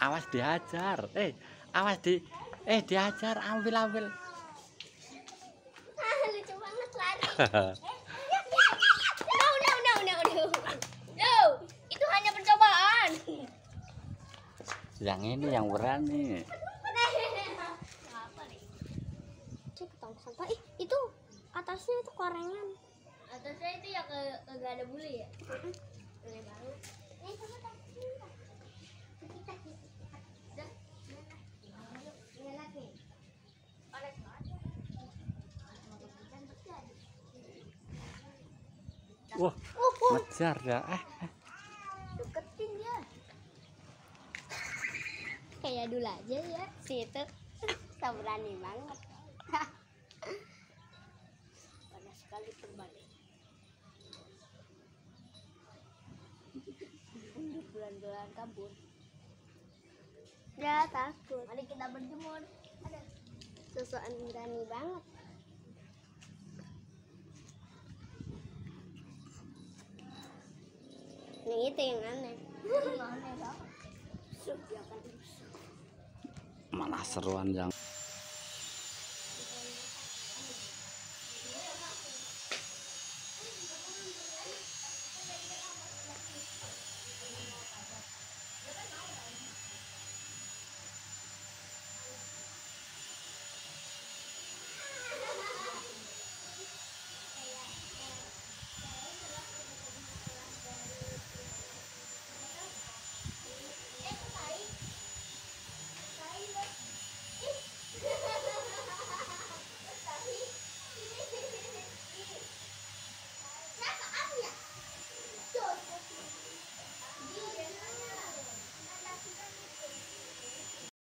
awas dihajar eh awas di eh dihajar ambil ambil Ah, lucu banget lari. No, no, no, no, no. No, itu hanya percobaan. yang ini yang berani sampah. Ih, itu atasnya itu korengan. Atasnya itu ya ke kagak ada bulu ya? Baru. Eh, coba tak. Kita Dah. Ini lagi. Panas banget. Wah ngejar ya. Eh eh. deketin ya kayak dulu aja ya si itu. Tak berani banget. Pada sekali terbalik bulan-bulan kabur. Ya takut. Mari kita berjemur. Ada. Sosokan berani banget Nih itu yang aneh. malah seruan yang